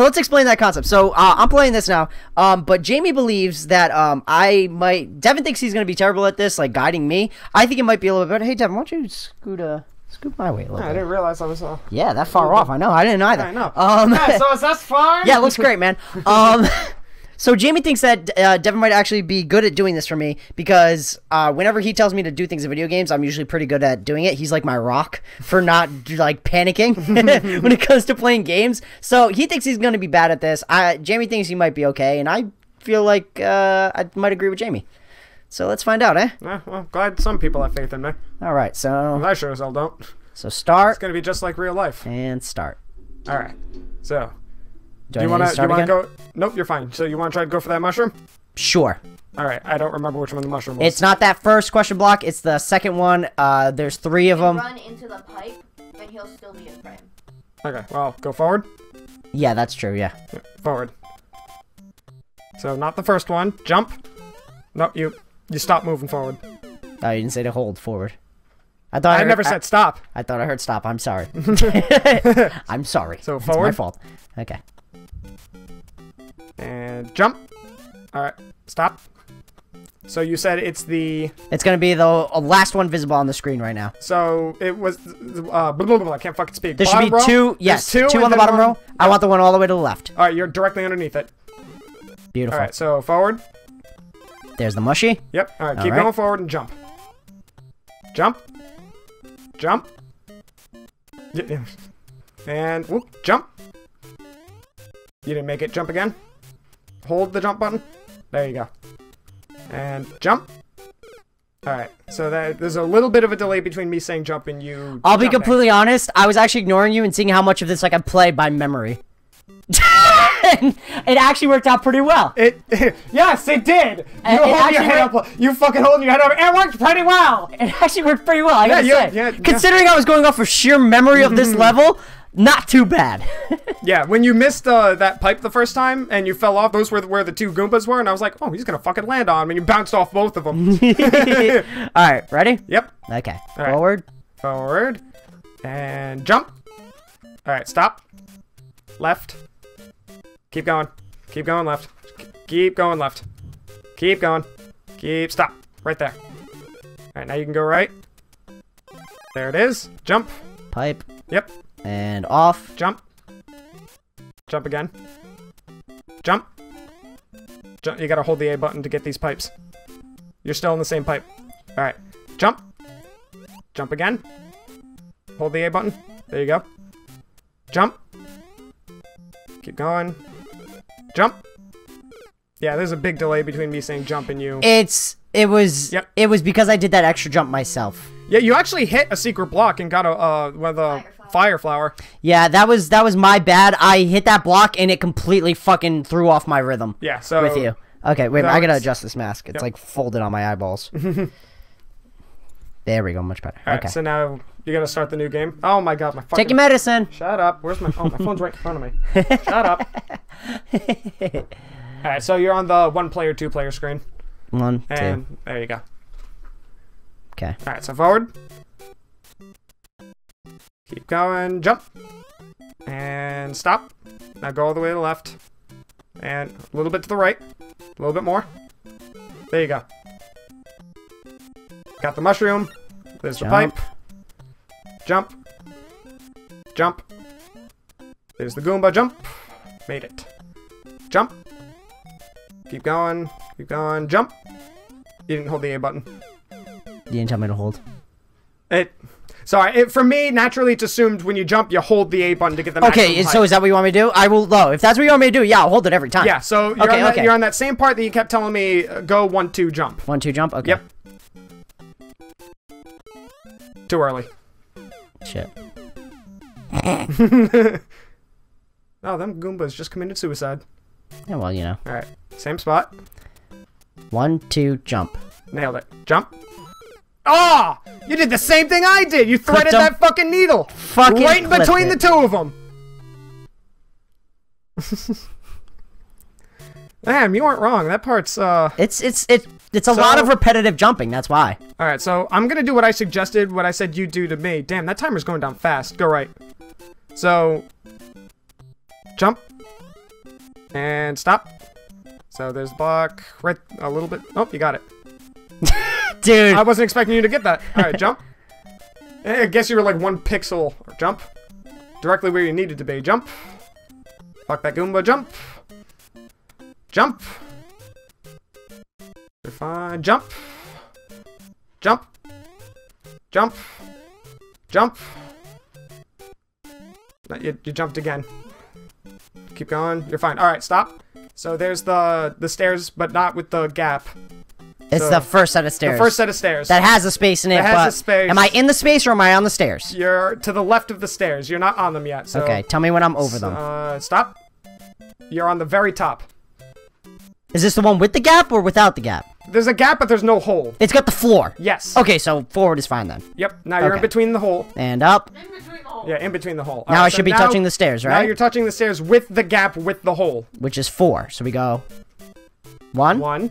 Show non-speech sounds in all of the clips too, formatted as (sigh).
so let's explain that concept. So uh, I'm playing this now, um, but Jamie believes that um, I might. Devin thinks he's going to be terrible at this, like guiding me. I think it might be a little bit better. Hey, Devin, why don't you scoot uh, scoot my way a little I bit? didn't realize I was. Uh, Yeah, that far off. I know. I didn't either. I know. Um, yeah, so is that fine? (laughs) yeah, it looks great, man. Um, (laughs) so Jamie thinks that uh, Devin might actually be good at doing this for me because uh, whenever he tells me to do things in video games, I'm usually pretty good at doing it. He's like my rock for not like panicking (laughs) (laughs) when it comes to playing games. So he thinks he's going to be bad at this. I, Jamie thinks he might be okay, and I feel like uh, I might agree with Jamie. So let's find out, eh? Yeah, well, glad some people have faith in me. All right. So I sure as hell don't. so start. It's gonna be just like real life. and start. All right. So, Do, do you want to? You want to go? Nope, you're fine. So you want to try to go for that mushroom? Sure. All right. I don't remember which one the mushroom was. It's not that first question block. It's the second one. Uh, there's three of them. Run into the pipe, and he'll still be in frame. okay. Well, go forward. Yeah, that's true. Yeah. Forward. So not the first one. Jump. No, you you stop moving forward. Oh, you didn't say to hold forward. I thought I heard- never said stop. I, thought I heard stop. I'm sorry. (laughs) (laughs) I'm sorry. So It's my forward? fault. Okay. And jump. All right. Stop. So you said it's the It's gonna be the last one visible on the screen right now. so it was uh blah, blah, blah, blah, I can't fucking speak. There Bottom should be row? two. There's Yes, two, two, on the bottom one- row. I want the one all the way to the left. All right, you're directly underneath it. Beautiful. All right, so forward. There's the mushy. Yep. All right, All keep right. going forward and jump. Jump. Jump. (laughs) And whoop, jump. You didn't make it. Jump again. Hold the jump button. There you go. And jump. All right. So that there's a little bit of a delay between me saying jump and you. I'll be completely honest. I was actually ignoring you and seeing how much of this I could play by memory. (laughs) It actually worked out pretty well. It (laughs) yes, it did. Uh, you it hold your head up. You fucking holding your head up. It worked pretty well. It actually worked pretty well. I gotta Yeah, say. yeah, yeah, yeah. Considering I was going off of sheer memory of this mm-hmm. level, not too bad. (laughs) Yeah, when you missed uh, that pipe the first time and you fell off, those were where the two Goombas were, and I was like, oh, he's gonna fucking land on me. And you bounced off both of them. (laughs) All right, ready? yep. Okay. All right. Forward. Forward. And jump. Alright, stop. Left. Keep going. Keep going left. Keep going left. Keep going. Keep. Stop. Right there. Alright, now you can go right. There it is. Jump. Pipe. Yep. And off. Jump. Jump again. Jump. Jump. You gotta hold the A button to get these pipes. You're still in the same pipe. Alright. Jump. Jump again. Hold the A button. There you go. Jump. Keep going. Jump. Yeah, there's a big delay between me saying jump and you. It's it was Yep. it was because I did that extra jump myself. Yeah, you actually hit a secret block and got a uh one of the Fire flower. Yeah, that was that was my bad. I hit that block and it completely fucking threw off my rhythm Yeah, so with you. Okay, wait, I gotta adjust this mask. It's Yep. like folded on my eyeballs. (laughs) there we go, much better. Alright, okay. so now you're gonna start the new game. Oh my god, my fucking Take your medicine. Shut up. Where's my phone? oh my phone's right in front of me. (laughs) Shut up. (laughs) Alright, so you're on the one player, two player screen. One, And two. there you go. Okay. Alright, so forward. Keep going, jump. And stop. Now go all the way to the left. And a little bit to the right. A little bit more. There you go. Got the mushroom. There's the pipe. Jump. Jump. There's the Goomba. Jump. Made it. Jump. Keep going. Keep going. Jump. You didn't hold the A button. You didn't tell me to hold. It. Sorry. It, for me, naturally, it's assumed when you jump, you hold the A button to get the Okay, so height. is that what you want me to do? I will. No, if that's what you want me to do, yeah, I'll hold it every time. Yeah. So you're, Okay, on that, okay. you're on that same part that you kept telling me. Uh, go one two jump. One, two, jump. Okay. Yep. Too early. Shit. (laughs) Oh, them Goombas just committed suicide. Yeah, well, you know. All right. Same spot. One, two, jump. Nailed it. Jump. Ah! you did the same thing I did. You threaded that fucking needle Fucking right in between it. the two of them. (laughs) Damn, you weren't wrong. That part's uh. It's it's it's it's a lot of repetitive jumping. That's why. All right, so I'm gonna do what I suggested, what I said you do to me. Damn, that timer's going down fast. Go right. So, jump, And stop. So there's the block right a little bit. Oh, you got it. Dude. I wasn't expecting you to get that. All right, jump. (laughs) Eh, I guess you were like one pixel. Or jump. Directly where you needed to be. Jump. Fuck that Goomba. Jump. Jump. You're fine. Jump. Jump. Jump. Jump. No, You, you jumped again. Keep going. You're fine. All right, stop. So there's the the stairs, but not with the gap. It's so- the first set of stairs. The first set of stairs. that has a space in it. That has but a space. Am I in the space or am I on the stairs? You're to the left of the stairs. You're not on them yet. So, okay, tell me when I'm over them. Uh, stop. You're on the very top. Is this the one with the gap or without the gap? There's a gap, but there's no hole. It's got the floor. Yes. Okay, so forward is fine then. Yep. Now you're in between the hole. And up. In between the hole. Yeah, in between the hole. Now Alright, I so should be now- touching the stairs, right? Now you're touching the stairs with the gap with the hole. Which is four. So we go one, One.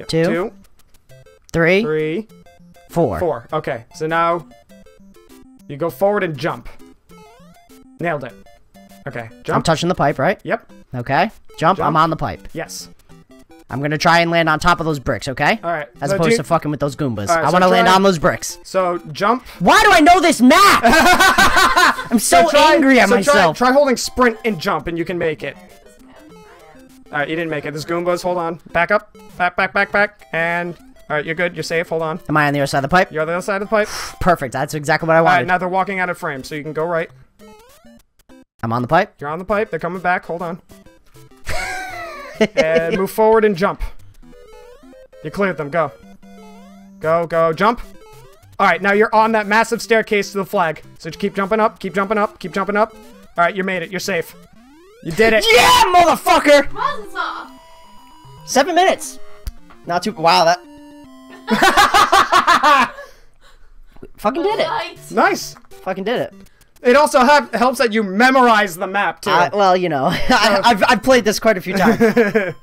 Yep, Two. Two. three, Three. four. Four. Okay. So now you go forward and jump. Nailed it. Okay. Jump. I'm touching the pipe, right? yep. Okay. Jump, I'm on the pipe. Yes. I'm gonna try and land on top of those bricks, okay? All right. As so opposed do- to fucking with those Goombas. Alright, I so wanna land on those bricks. So jump. Why do I know this map? (laughs) I'm so, try- angry at so myself. Try, try holding sprint and jump, and you can make it. All right, you didn't make it. This Goombas. Hold on. Back up. Back, back, back, back. And all right, you're good. You're safe. Hold on. Am I on the other side of the pipe? You're on the other side of the pipe. (sighs) Perfect. That's exactly what I wanted. All right, wanted. now they're walking out of frame, so you can go right. I'm on the pipe. You're on the pipe. They're coming back. Hold on. (laughs) and move forward and jump. You cleared them. Go. Go, go, jump. All right, now you're on that massive staircase to the flag. So just keep jumping up, keep jumping up, keep jumping up. All right, you made it. You're safe. You did it. Yeah, motherfucker! Seven minutes. Not too. Wow, that. (laughs) Fucking did it. Nice. Fucking did it. It also have, helps that you memorize the map too. I, well, you know, (laughs) I, I've I've played this quite a few times. (laughs)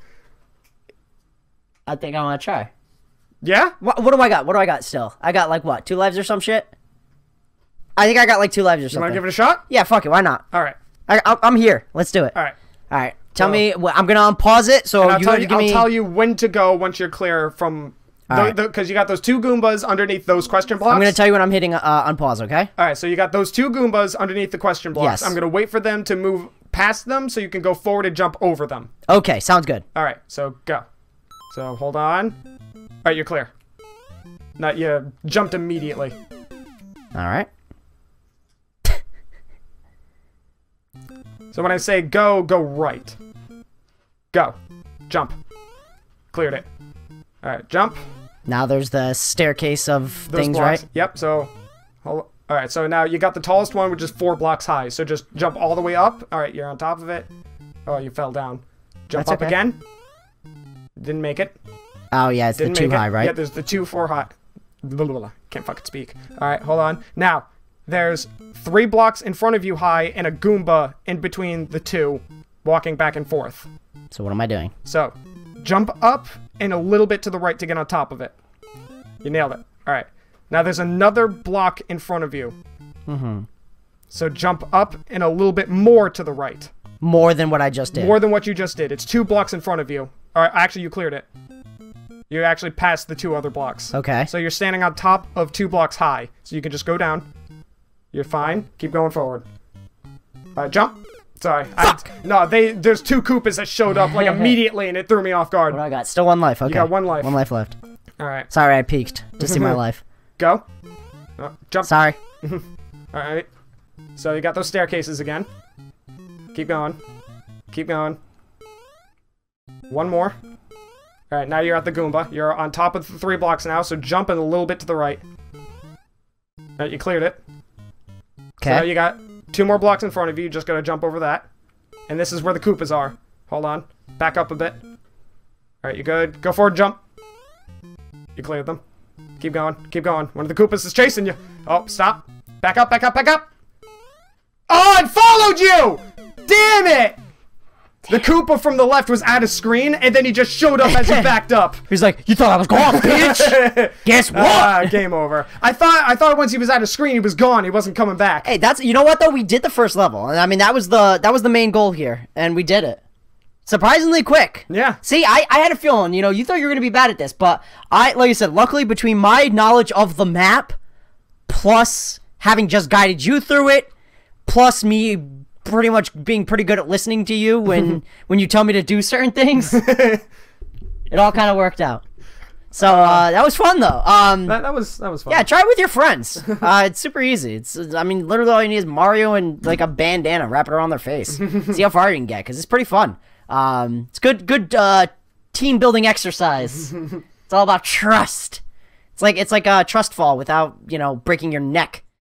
I think I want to try. yeah? What, what do I got? What do I got still? I got like what? Two lives or some shit? I think I got like two lives or You something. want to give it a shot? yeah, fuck it. Why not? All right. I, I'm here. Let's do it. All right. All right. Tell me. wh- I'm gonna unpause it. So I'll, you tell you, I'll me. tell you when to go once you're clear from. Because right. you got those two Goombas underneath those question blocks. I'm gonna tell you when I'm hitting uh, unpause. Okay. All right, so you got those two Goombas underneath the question blocks. Yes. I'm gonna wait for them to move past them so you can go forward and jump over them. Okay. Sounds good. All right, so go. So hold on. All right, you're clear. Not you jumped immediately. All right. So when I say go, go right. Go. Jump. Cleared it. All right, jump. Now there's the staircase of Those things, blocks. right? Yep. So, all right. So now you got the tallest one, which is four blocks high. So just jump all the way up. All right, you're on top of it. Oh, you fell down. Jump That's up okay. again. Didn't make it. Oh yeah, it's Didn't the too high, it. right? Yeah, there's the two four high. Blah, blah, blah. Can't fucking speak. All right, hold on. Now there's three blocks in front of you high and a Goomba in between the two, walking back and forth. So what am I doing? So, jump up and a little bit to the right to get on top of it. You nailed it. All right. Now there's another block in front of you. Mm-hmm. So jump up and a little bit more to the right. More than what I just did. More than what you just did. It's two blocks in front of you. All right, actually you cleared it. You actually passed the two other blocks. Okay. So you're standing on top of two blocks high. So you can just go down. You're fine. Keep going forward. All right, jump. Sorry. I, no, they there's two Koopas that showed up like (laughs) immediately and it threw me off guard. What do I got? Still one life. Okay. got one life. One life left. All right. Sorry, I peeked to see my (laughs) life. Go. Oh, jump. Sorry. (laughs) All right. So you got those staircases again. Keep going. Keep going. One more. All right, now you're at the Goomba. You're on top of the three blocks now, so jump in a little bit to the right. All right, you cleared it. So now you got two more blocks in front of you. You just gotta jump over that. And this is where the Koopas are. Hold on. Back up a bit. All right, you good? Go forward, jump. You cleared them. Keep going. Keep going. One of the Koopas is chasing you. Oh, stop. Back up, back up, back up. Oh, it followed you! Damn it! The Koopa from the left was out of screen, and then he just showed up as he (laughs) backed up. He's like, you thought I was gone, bitch. (laughs) Guess what? Ah, game over. I thought I thought once he was out of screen, he was gone. He wasn't coming back. hey, that's you know what though. We did the first level, and I mean that was the that was the main goal here, and we did it. surprisingly quick. Yeah. See, I, I had a feeling, you know, you thought you were going to be bad at this, but I, like I said, luckily between my knowledge of the map, plus having just guided you through it, plus me pretty much being pretty good at listening to you when (laughs) when you tell me to do certain things, (laughs) it all kind of worked out. So uh, that was fun though. Um, That, that was that was fun. yeah, try it with your friends. (laughs) Uh, it's super easy. It's I mean, literally all you need is Mario and like a bandana, wrap it around their face. See how far you can get because it's pretty fun. Um, it's good, good uh, team building exercise. it's all about trust. It's like it's like a trust fall without you know breaking your neck.